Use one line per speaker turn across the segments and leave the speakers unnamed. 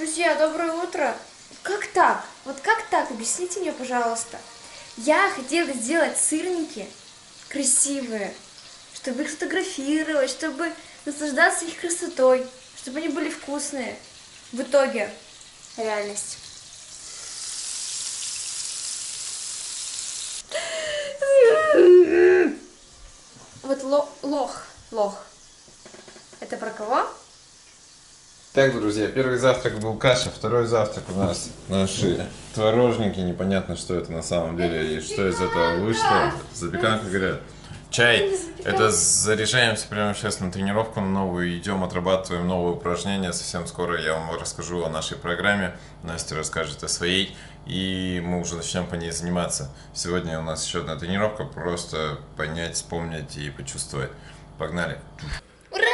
Друзья, доброе утро. Как так? Вот как так? Объясните мне, пожалуйста. Я хотела сделать сырники красивые, чтобы их сфотографировать, чтобы наслаждаться их красотой, чтобы они были вкусные. В итоге реальность. Вот ло- лох, лох. Это про кого?
Так, друзья, первый завтрак был каша, второй завтрак у нас наши творожники, непонятно, что это на самом деле и что из этого вышло. Запеканка, говорят. Чай. Это заряжаемся прямо сейчас на тренировку на новую, идем, отрабатываем новые упражнения. Совсем скоро я вам расскажу о нашей программе, Настя расскажет о своей, и мы уже начнем по ней заниматься. Сегодня у нас еще одна тренировка, просто понять, вспомнить и почувствовать. Погнали!
Ура!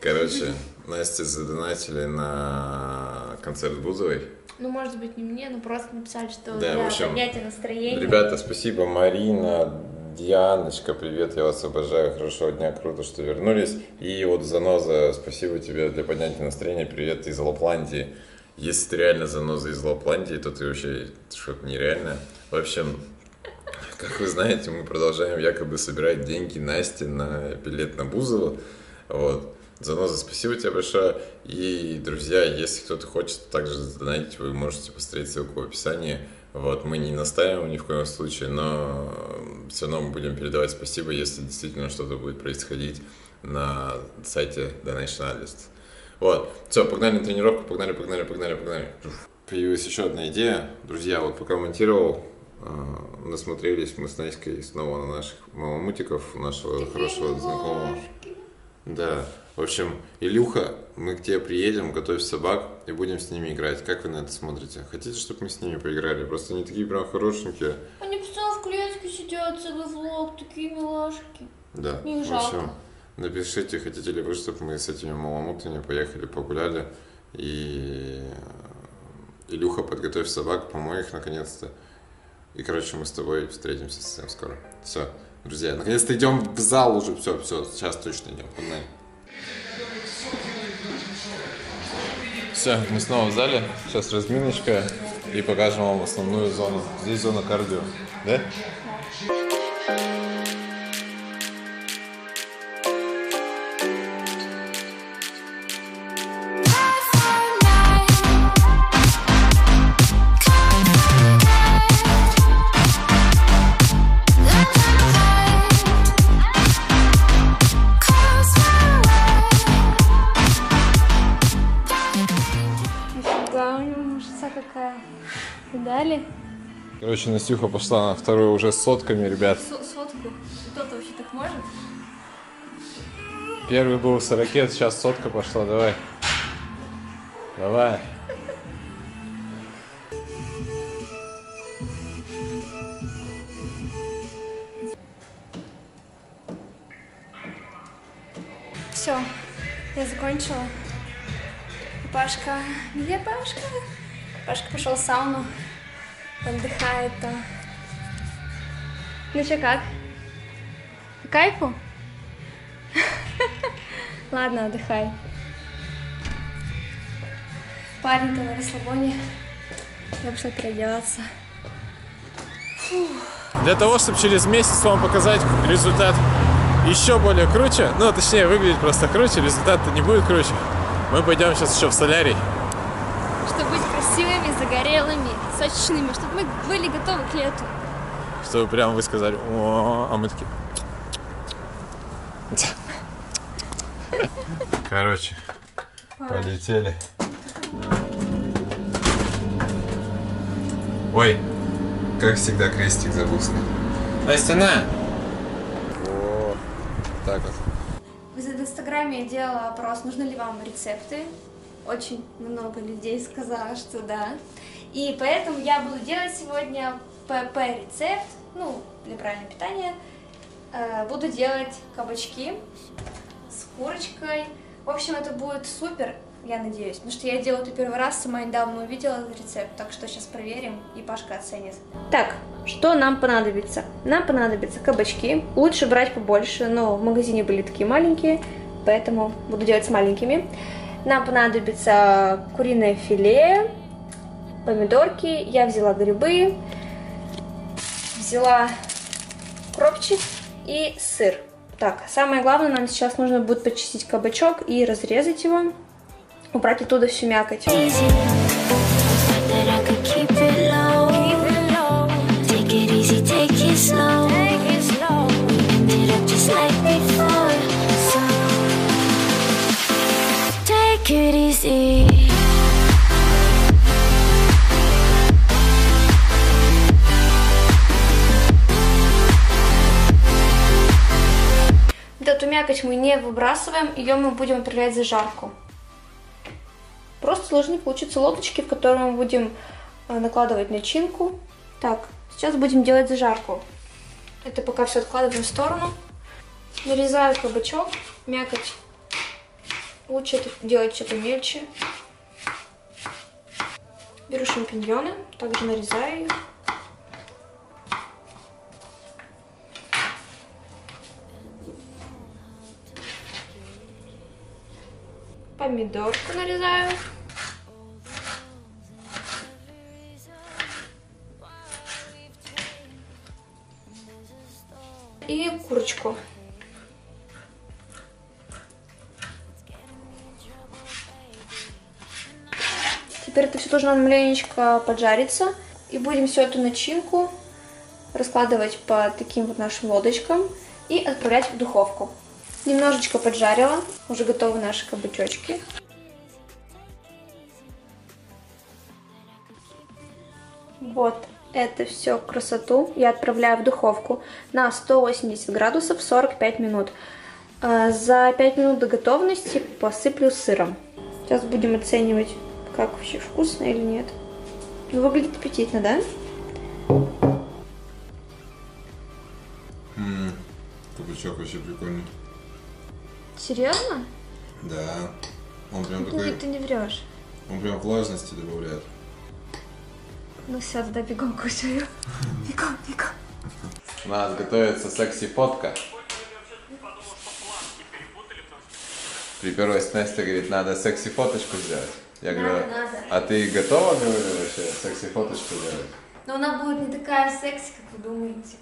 Короче, Насте задонатили на концерт Бузовой.
Ну, может быть, не мне, но просто написали, что
Да,
для
общем,
поднятия настроения.
Ребята, спасибо, Марина, Дианочка, привет, я вас обожаю, хорошего дня, круто, что вернулись. И вот Заноза, спасибо тебе для поднятия настроения, привет из Лапландии. Если ты реально Заноза из Лапландии, то ты вообще что-то нереальное. В общем, как вы знаете, мы продолжаем якобы собирать деньги Насте на билет на Бузова. Вот. Заноза, спасибо тебе большое. И, друзья, если кто-то хочет также задонатить, вы можете посмотреть ссылку в описании. Вот, мы не настаиваем ни в коем случае, но все равно мы будем передавать спасибо, если действительно что-то будет происходить на сайте Donation Analyst. Вот, все, погнали на тренировку, погнали, погнали, погнали, погнали. Появилась еще одна идея. Друзья, вот пока монтировал, э, насмотрелись мы с Наськой снова на наших мамутиков, нашего хорошего знакомого. Да. В общем, Илюха, мы к тебе приедем, готовь собак и будем с ними играть. Как вы на это смотрите? Хотите, чтобы мы с ними поиграли? Просто они такие прям хорошенькие.
Они постоянно в клетке сидят, целый влог, такие милашки.
Да.
Мне
в общем, напишите, хотите ли вы, чтобы мы с этими маламутами поехали, погуляли. И Илюха, подготовь собак, помой их наконец-то. И, короче, мы с тобой встретимся совсем скоро. Все, друзья, наконец-то идем в зал уже. Все, все, сейчас точно идем. Погнали. Все, мы снова в зале. Сейчас разминочка и покажем вам основную зону. Здесь зона кардио. Да?
Нифига,
Короче, Настюха пошла на вторую уже с сотками, ребят.
сотку. Кто-то вообще так может?
Первый был 40, сейчас сотка пошла, давай. Давай.
Все, я закончила. Пашка, где Пашка? Пашка пошел в сауну, отдыхает там. Ну что, как? Кайфу? Ладно, отдыхай. Парень-то на расслабоне. Я пошла переодеваться.
Для того, чтобы через месяц вам показать результат еще более круче, ну, точнее, выглядеть просто круче, результат-то не будет круче, мы пойдем сейчас еще в солярий.
Красивыми, загорелыми, сочными, чтобы мы были готовы к лету.
Чтобы прям вы сказали, о, а мы такие... Короче, полетели. Ой, как всегда, крестик забылся. Настя, на! О, так вот.
В инстаграме я делала опрос, нужны ли вам рецепты. Очень много людей сказала, что да. И поэтому я буду делать сегодня ПП-рецепт, ну, для правильного питания. Э, Буду делать кабачки с курочкой. В общем, это будет супер, я надеюсь. Потому что я делаю это первый раз, сама недавно увидела этот рецепт. Так что сейчас проверим, и Пашка оценит. Так, что нам понадобится? Нам понадобятся кабачки. Лучше брать побольше, но в магазине были такие маленькие, поэтому буду делать с маленькими. Нам понадобится куриное филе, помидорки, я взяла грибы, взяла кропчик и сыр. Так, самое главное, нам сейчас нужно будет почистить кабачок и разрезать его, убрать оттуда всю мякоть. Эту мякоть мы не выбрасываем, ее мы будем отправлять за жарку. Просто должны получиться лодочки, в которые мы будем э, накладывать начинку. Так, сейчас будем делать зажарку. Это пока все откладываем в сторону. Нарезаю кабачок, мякоть. Лучше это делать что-то мельче. Беру шампиньоны, также нарезаю их. Помидорку нарезаю. И курочку. Теперь это все должно маленечко поджариться. И будем всю эту начинку раскладывать по таким вот нашим лодочкам и отправлять в духовку. Немножечко поджарила, уже готовы наши кабачочки. Вот это все красоту я отправляю в духовку на 180 градусов 45 минут. Э, За 5 минут до готовности посыплю сыром. Сейчас будем оценивать, как вообще вкусно или нет. Ну, выглядит аппетитно, да?
Кабачок вообще прикольный.
Серьезно?
Да. Он прям такой,
Нет, ты не врешь.
он прям влажности добавляет.
Ну все, тогда бегом кушаю. Бегом, бегом.
У нас готовится секси-фотка. Приперлась Настя, говорит, надо секси-фоточку сделать. Я
Надо,
говорю,
надо.
а ты готова, говорю, вообще секси-фоточку делать?
Но она будет не такая секси, как вы думаете.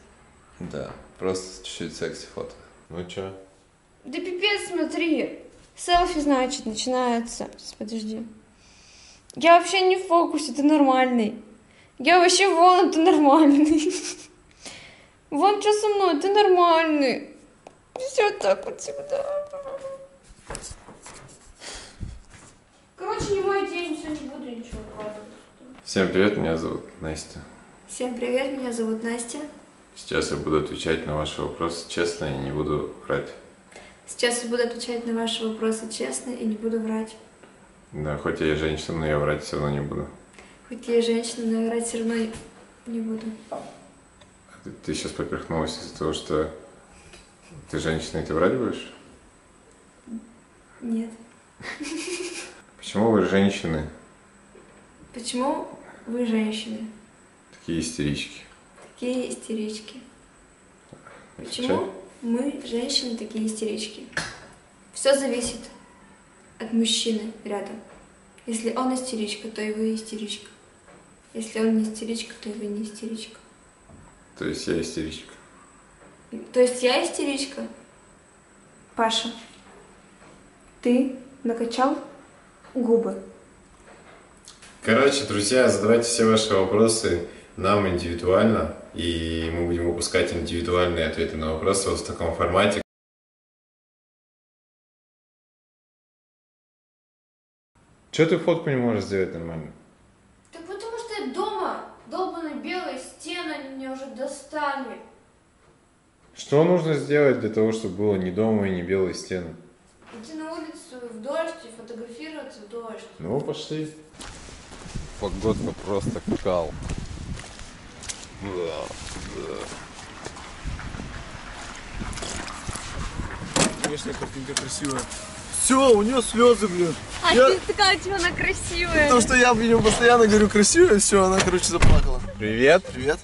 Да, просто чуть-чуть секси-фото. Ну чё?
Да пипец, смотри. Селфи, значит, начинается. Сейчас, подожди. Я вообще не в фокусе, ты нормальный. Я вообще вон, ты нормальный. Вон что со мной, ты нормальный. Все так вот всегда. Короче, не мой день, все, не буду ничего выкладывать.
Всем привет, меня зовут Настя.
Всем привет, меня зовут Настя.
Сейчас я буду отвечать на ваши вопросы честно и не буду врать.
Сейчас я буду отвечать на ваши вопросы честно и не буду врать.
Да, хоть я и женщина, но я врать все равно не буду.
Хоть я и женщина, но врать все равно не буду.
Ты, ты сейчас поперхнулась из-за того, что ты женщина, и ты врать будешь?
Нет.
Почему вы, женщины,
Почему вы, женщины,
такие истерички?
такие истерички? Почему мы, женщины, такие истерички? Все зависит от мужчины рядом. Если он истеричка, то и вы истеричка. Если он не истеричка, то и вы не истеричка.
То есть я истеричка.
То есть я истеричка? Паша, ты накачал губы.
Короче, друзья, задавайте все ваши вопросы нам индивидуально, и мы будем выпускать индивидуальные ответы на вопросы вот в таком формате. Че ты фотку не можешь сделать нормально?
Так потому что я дома. Долбаные белые стены, они меня уже достали.
Что нужно сделать для того, чтобы было не дома и не белые стены?
Идти на улицу в дождь и фотографироваться в дождь.
Ну, пошли. Погодка просто кал.
Конечно, картинка красивая. Все, у нее слезы, блин.
А
Я-
ты такая, типа, она красивая.
То, что я блин, постоянно говорю красивая, все, она, короче, заплакала.
Привет.
Привет.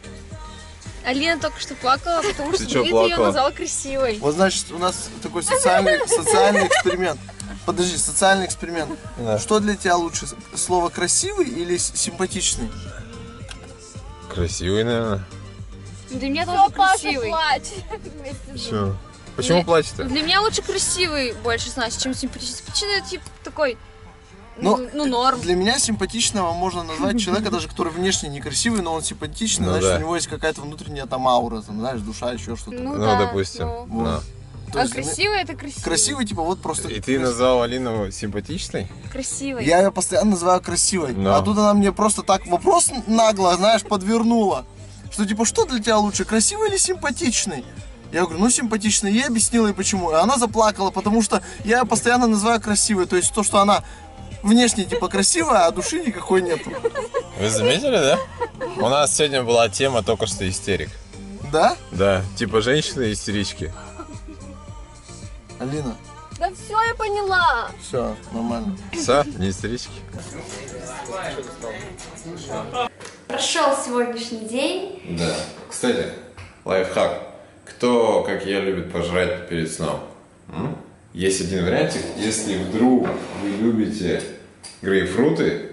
Алина только что плакала, потому что
чё
Дмитрий ее назвал красивой.
Вот, значит, у нас такой социальный, социальный эксперимент. подожди, социальный эксперимент.
Да.
Что для тебя лучше, слово красивый или симпатичный?
Красивый, наверное.
Для меня тоже красивый.
Все. Почему
Мне-
плачешь-то?
Для меня лучше красивый больше значит, чем симпатичный. Симпатичный это типа такой,
Ну,
ну, ну норм.
Для меня симпатичного можно назвать человека, даже который внешне некрасивый, но он симпатичный,
Ну
значит,
да.
у него есть какая-то внутренняя там аура, там, знаешь, душа, еще что-то.
Ну,
Ну,
да,
допустим.
ну.
Ну.
То
А
есть,
красивый это красивый.
Красивый, типа, вот просто...
И ты назвал Алину симпатичной?
Красивый.
Я ее постоянно называю красивой.
Но.
А тут она мне просто так вопрос нагло, знаешь, подвернула. Что типа, что для тебя лучше, красивый или симпатичный? Я говорю, ну симпатичный. Я объяснила ей почему. И она заплакала, потому что я ее постоянно называю красивой. То есть то, что она внешне типа красивая, а души никакой нету.
Вы заметили, да? У нас сегодня была тема только что истерик.
Да,
Да, типа женщины истерички.
Алина?
Да все, я поняла.
Все, нормально.
Все, не истерички.
Прошел сегодняшний день.
Да. Кстати, лайфхак. Кто, как я, любит пожрать перед сном? М? Есть один вариантик. Если вдруг вы любите грейпфруты,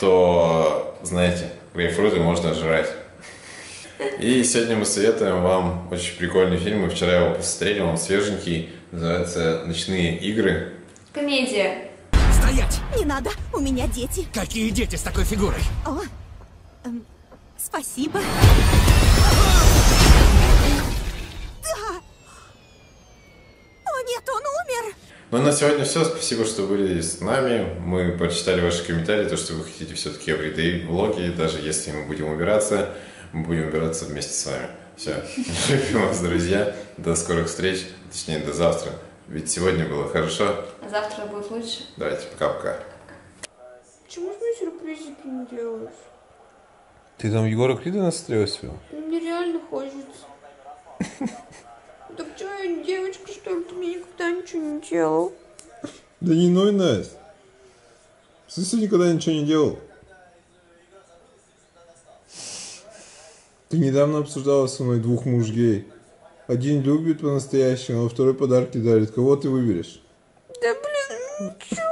то, знаете, грейпфруты можно жрать. И сегодня мы советуем вам очень прикольный фильм. Мы вчера его посмотрели, он свеженький. Называется «Ночные игры».
Комедия.
Стоять!
Не надо, у меня дети.
Какие дети с такой фигурой?
О, эм, спасибо. Да. О нет, он умер.
Ну, на сегодня все. Спасибо, что были с нами. Мы прочитали ваши комментарии, то, что вы хотите все-таки everyday влоги. Даже если мы будем убираться, мы будем убираться вместе с вами. Все. Любим вас, друзья. До скорых встреч. Точнее, до завтра. Ведь сегодня было хорошо.
А завтра будет лучше.
Давайте, пока-пока.
Почему ты мне сюрпризики не делаешь?
Ты там Егора Крида насмотрелась всего?
Мне реально хочется. Так что, я девочка, что ли? Ты мне никогда ничего не делал.
Да не ной, Настя. В смысле никогда ничего не делал? Ты недавно обсуждала со мной двух мужей. Один любит по-настоящему, а второй подарки дарит. Кого ты выберешь?
Да блин, ну чё?